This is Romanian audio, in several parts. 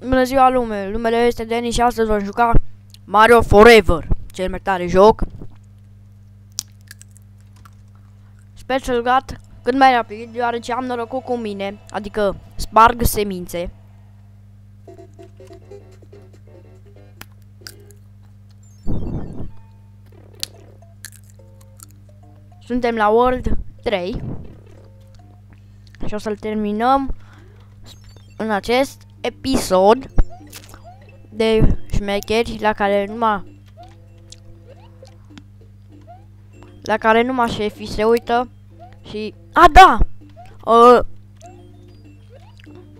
Bună ziua lume, numele este Denis și astăzi vom juca Mario Forever, cel mai tare joc. Sper să jucat cât mai rapid, deoarece am norocul cu mine, adică sparg semințe. Suntem la World 3 și o să-l terminăm în acest episod de șmecheri la care numai la care numai șefii se uită și... A, da! Uh,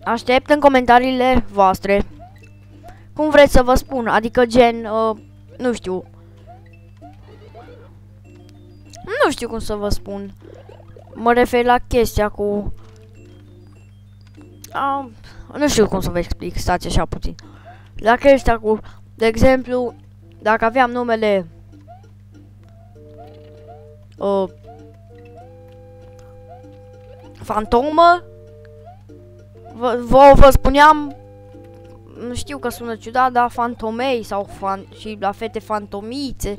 aștept în comentariile voastre cum vreți să vă spun, adică gen, uh, nu știu. Nu știu cum să vă spun. Mă refer la chestia cu... Uh, nu știu cum să vă explic, stați așa puțin. La chestia cu, de exemplu, dacă aveam numele... Uh, fantomă, vă, vă, vă spuneam, nu știu că sună ciudat, dar fantomei sau fan, și la fete fantomițe.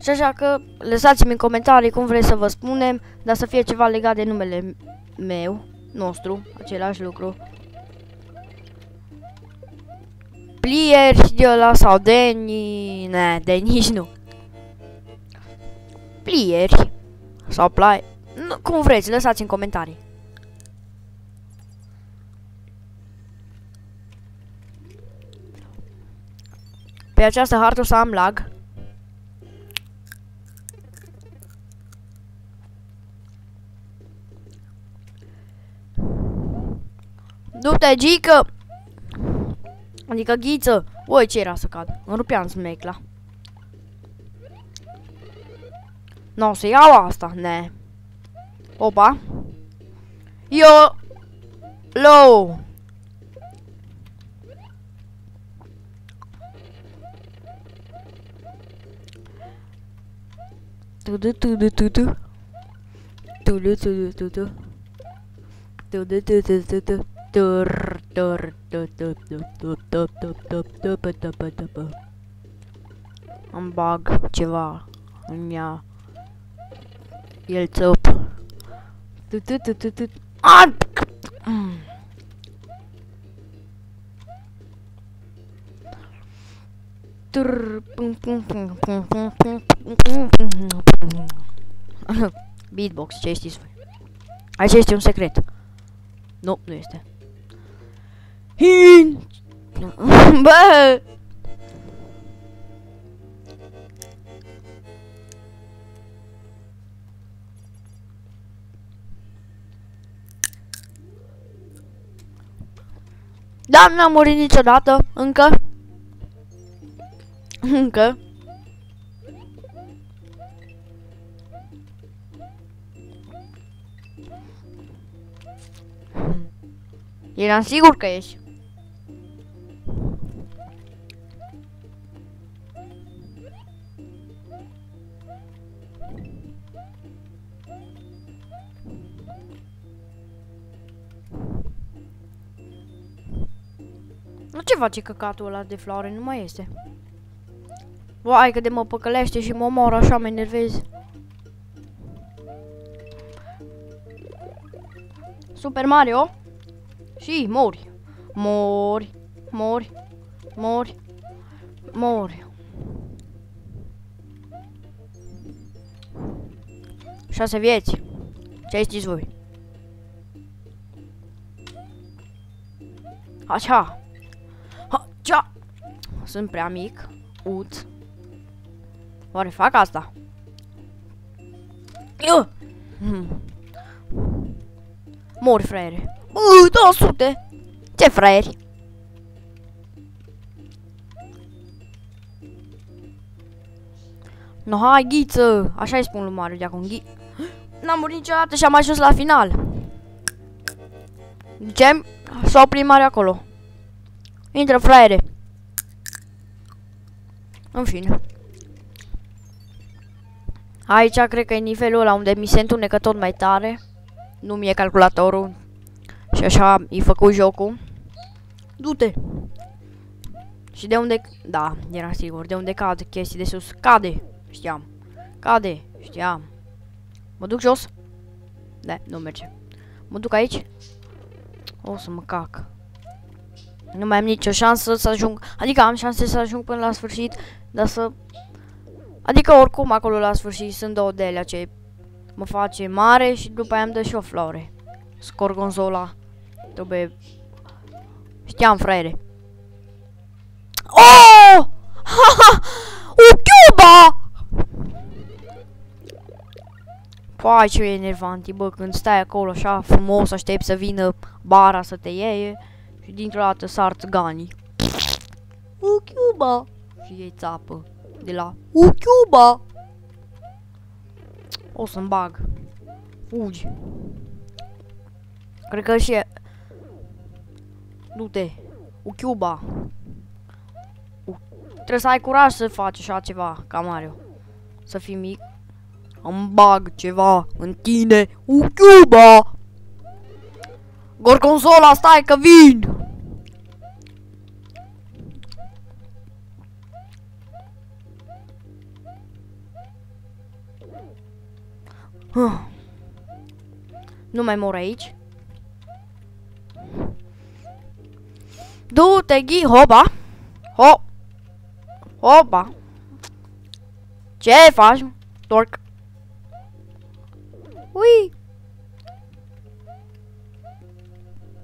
Și așa că lăsați-mi în comentarii cum vreți să vă spunem, dar să fie ceva legat de numele meu, nostru, același lucru. Plieri de la sau Deni, ne, de nici nu. Plieri sau plai, nu, cum vreți, lăsați în comentarii. Pe această hartă o să am lag. Du-te, gică! Adică ghiță, voi ce era să cad? Îmi rupeam smecla. Nu, o să iau asta, ne. Opa. Yo! Low! Tudu tudu tudu. Tudu tudu tudu. Tudu tudu tudu. tudu. Îmi bag ceva în ea. El țăp. Beatbox, ce știți voi? Aici este un secret. Nu, nu este. Hin! Bă! Da, n-am murit niciodată, încă. Încă. Eram sigur că ești. Ce face căcatul ăla de floare? Nu mai este. Vai, cât de mă păcălește și mă omor așa, mă enervez. Super Mario? Și mori. Mori. Mori. Mori. Mori. Șase vieți. Ce știți voi? Așa. Ha, cea. Sunt prea mic. Ut. Oare fac asta? Eu. Hmm. Mori, fraiere. Uuu, 200! Ce fraieri! No, hai, ghiță! Așa îi spun lui Mario de acum, ghi... N-am murit niciodată și am ajuns la final. Ce? S-a oprit Mario acolo. Intră, fraiere. În fine. Aici cred că e nivelul ăla unde mi se întunecă tot mai tare. Nu mi-e calculatorul. Și așa i făcut jocul. Du-te! Și de unde... Da, era sigur. De unde cad chestii de sus. Cade. Știam. Cade. Știam. Mă duc jos? Da, nu merge. Mă duc aici? O să mă cac. Nu mai am nicio șansă să ajung... Adică am șanse să ajung până la sfârșit, dar să... Adică oricum acolo la sfârșit sunt două de alea ce mă face mare și după aia îmi dă și o floare. Scorgonzola. Trebuie... Știam, fraiere. Oh! Ha, ha! O Cuba! Păi ce enervant e, bă, când stai acolo așa frumos, aștept să vină bara să te iei și dintr-o dată sar țiganii. O Cuba! Și ei țapă de la O Cuba! O să-mi bag. Fugi. Cred că și... Du-te. O Cuba. Trebuie să ai curaj să faci așa ceva, ca Mario. Să fii mic. Îmi bag ceva în tine, Uchiuba! Gorgonzola, stai că vin! Nu mai mor aici. Du-te, ghi, hoba! Ho! Opa! Ce faci? Torc. Ui!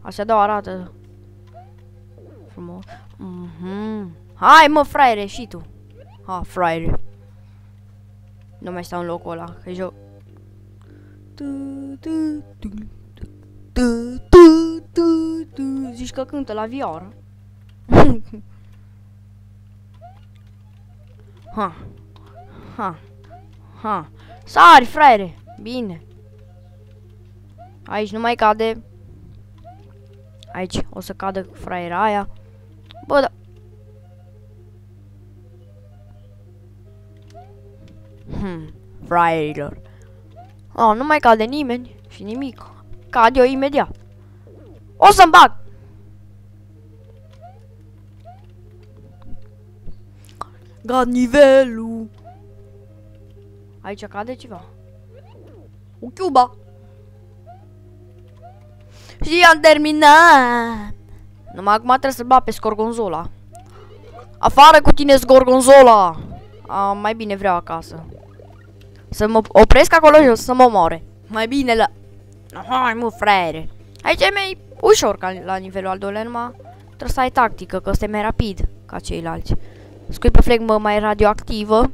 Așa da arată. Frumos. Mhm. Hai mă, fraiere, și tu. Ha, fraiere. Nu mai stau în locul ăla, că joc. Zici că cântă la vioară. Ha. Ha. Ha. Sari, fraiere. Bine. Aici nu mai cade. Aici o să cadă fraiera aia. Bă, da. Hmm. Fraierilor. Oh, nu mai cade nimeni și nimic. Cad eu imediat. O să-mi bag. Gad nivelul. Aici cade ceva. O Cuba. Și am terminat. Numai acum trebuie să-l bat pe Scorgonzola. Afară cu tine, Scorgonzola! A, mai bine vreau acasă. Să mă opresc acolo jos, să mă omoare. Mai bine la... Hai, mă, frere. Aici e mai ușor ca la nivelul al doilea, numai trebuie să ai tactică, că ăsta e mai rapid ca ceilalți. Scui pe flegmă mai radioactivă.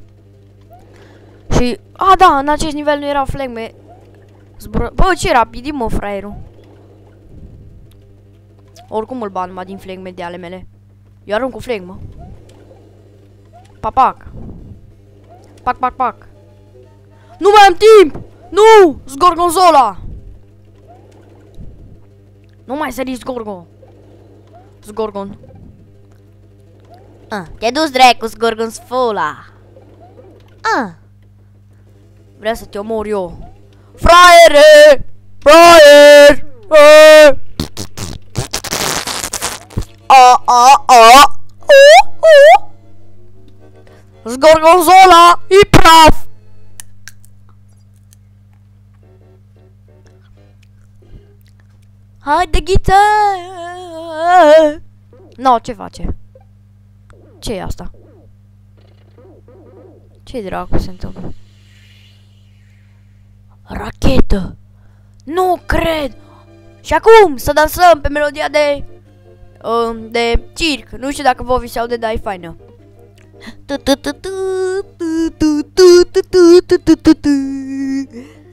Și... A, da, în acest nivel nu erau flegme. Zbura... Bă, ce rapid mă, fraierul. Oricum îl ban numai din flegme de ale mele. Eu arunc cu flegmă. Papac. Pac, pac, pac. Nu mai am timp! Nu! Zgorgonzola! Nu mai sări Zgorgon. Zgorgon. Ah, te-ai dus dracu, Zgorgonsfola. Ah. Vrea să te omor eu. Fraiere! Fraier! Ghiță! No, ce face? ce e asta? ce dracu se întâmplă? Rachetă! Nu cred! Și acum să dansăm pe melodia de... Uh, de circ. Nu știu dacă vă vi se aude, dar e faină.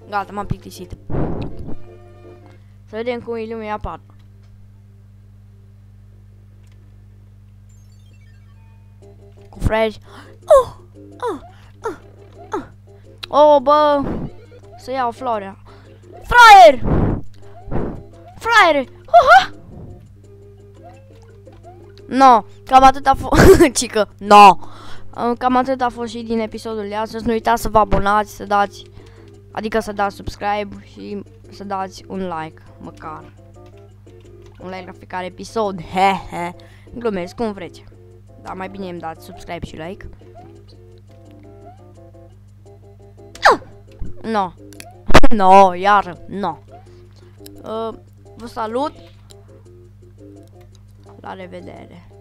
Gata, m-am plictisit. Să vedem cum e lumea apar. Cu fraieri. Oh, oh, oh, oh. oh, bă, să iau floarea. Fraier! Fraiere! Oh, No, cam atât a fost, cică, no. Cam atât a fost și din episodul de astăzi. Nu uitați să vă abonați, să dați, adică să dați subscribe și să dați un like, măcar. Un like la fiecare episod, he he. Glumesc, cum vreți. Dar mai bine îmi dați subscribe și like. No. No, iar, no. Uh, vă salut. La revedere.